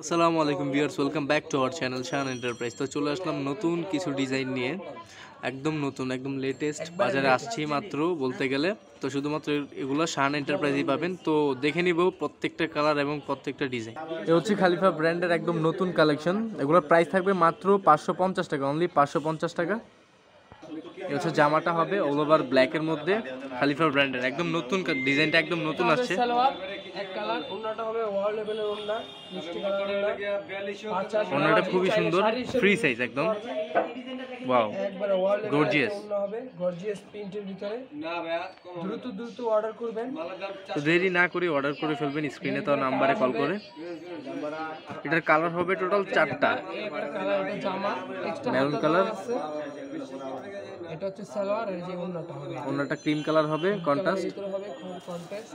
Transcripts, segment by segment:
আসসালামু আলাইকুম viewers, welcome back to our channel Shan enterprise. তো চলে আসলাম নতুন কিছু ডিজাইন নিয়ে, একদম নতুন, একদম লেটেস্ট বাজারে আসছি মাত্র বলতে গেলে। তো শুধুমাত্র এগুলো শান এন্টারপ্রাইজই পাবেন। তো দেখে নিব প্রত্যেকটা কালার এবং প্রত্যেকটা ডিজাইন। এ হচ্ছে খালিফা ব্র্যান্ডের একদম নতুন কালেকশন এগুলোর প্রাইস থাকবে মাত্র পাঁচশো পঞ্চাশ টাকা অনলি পাঁচশো পঞ্চাশ টাকা। এ হচ্ছে জামাটা হবে অল ওভার ব্ল্যাকের মধ্যে খালিফা ব্র্যান্ডের একদম নতুন ডিজাইনটা একদম নতুন আসছে। সালোয়ার কালার ওন্নাটা হবে ওয়াল লেভেলের ওন্না মিষ্টি কালার ওন্না ওনাটা খুবই সুন্দর ফ্রি সাইজ একদম। ওয়াও একবারে ওয়াল. ওন্না হবে গর্জিয়াস প্রিন্টের ভিতরে। দ্রুত দ্রুত অর্ডার করবেন। তো দেরি না করে অর্ডার করে ফেলবেন স্ক্রিনে তো নাম্বারে কল করে। এটার কালার হবে টোটাল চারটা। এই কালার এটা জামা। Extra Maroon colour? এটা হচ্ছে সালোয়ার আর এই যে ওন্নাটা হবে। অন্যটা ক্রিম কালার হবে কন্ট্রাস্ট হবে কন্টেস্ট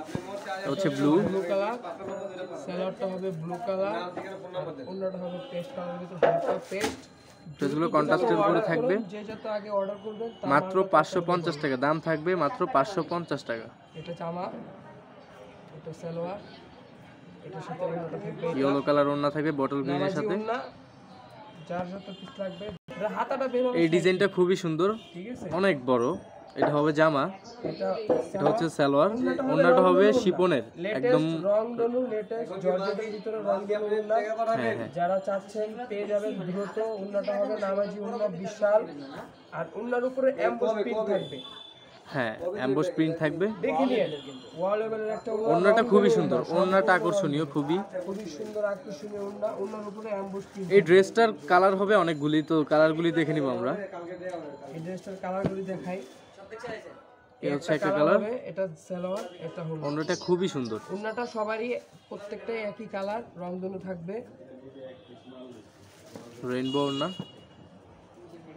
হচ্ছে ব্লু ব্লু কালার সালোয়ারটা হবে ব্লু কালার ওন্নাটা হবে পেস্ট কালারের ভিতরে হালকা পেস্ট ড্রেসগুলো কন্ট্রাস্টের উপরে থাকবে। যে যত আগে অর্ডার করবেন মাত্র পাঁচশো পঞ্চাশ টাকা দাম থাকবে মাত্র পাঁচশো পঞ্চাশ টাকা। এটা জামা এটা সালোয়ার সাথে থাকবে ইয়েলো কালার ওড়না থাকবে বটল গ্রিনের সাথে। যার যত পিস লাগবে হাতাটা বের হবে এই ডিজাইনটা খুবই সুন্দর ঠিক আছে? অনেক বড়। এটা হবে জামা এটা হচ্ছে সালোয়ার ওড়নাটা হবে শিপনের একদম রং দনু লেটেস্ট জর্জেটের ভিতরে রং দনু ওন্না হ্যাঁ হ্যাঁ। যারা চাচ্ছেন পেয়ে যাবেন দ্রুত উন্নাটা হবে নামাজি উন্না বিশাল। আর উন্নার উপরে এমবোস প্রিন্ট থাকবে। হ্যাঁ অ্যাম্বোস প্রিন্ট থাকবে। দেখে নিয়ে ওয়াল লেভেলের একটা উন্না ওড়নাটা খুবই সুন্দর ওড়নাটা আকর্ষণীয় খুবই। খুবই সুন্দর আকর্ষণীয় উন্না উন্নার উপরে এমবোস প্রিন্ট এই ড্রেসটার কালার হবে অনেকগুলি তো কালারগুলি দেখে নিব আমরা। এই ড্রেসটার কালারগুলি দেখাই। এই হচ্ছে একটা কালার এটা সালোয়ার এটা হলো খুবই সুন্দর। উন্নাটা সবারই প্রত্যেকটাই একই কালার রংধনু থাকবে। রেইনবো ওড়না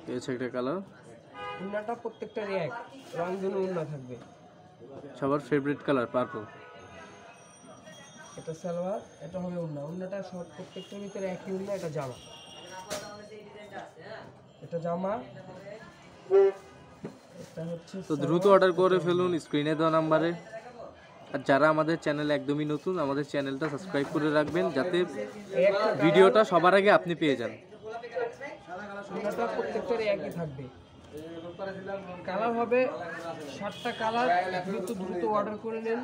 এই হচ্ছে একটা কালার উন্নাটা প্রত্যেকটারই এক রংধনু উন্না থাকবে। সবার ফেভারিট কালার পার্পল এটা সালোয়ার এটা হবে উন্না। উন্নাটা সব প্রত্যেকটার ভিতরে একই উন্না এটা জামা। এটা জামা। তো দ্রুত অর্ডার করে ফেলুন স্ক্রিনে দেওয়া নাম্বারে আর যারা আমাদের চ্যানেল একদমই নতুন আমাদের চ্যানেলটা সাবস্ক্রাইব করে রাখবেন যাতে ভিডিওটা সবার আগে আপনি পেয়ে যান। প্রত্যেকটারই একই থাকবে। কালার হবে সাতটা কালার দ্রুত দ্রুত অর্ডার করে নিন।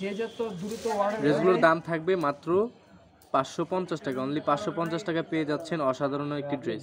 যে যত দ্রুত অর্ডার ড্রেসগুলোর দাম থাকবে মাত্র পাঁচশো পঞ্চাশ টাকা। অনলি পাঁচশো পঞ্চাশ টাকা পেয়ে যাচ্ছেন অসাধারণ একটি ড্রেস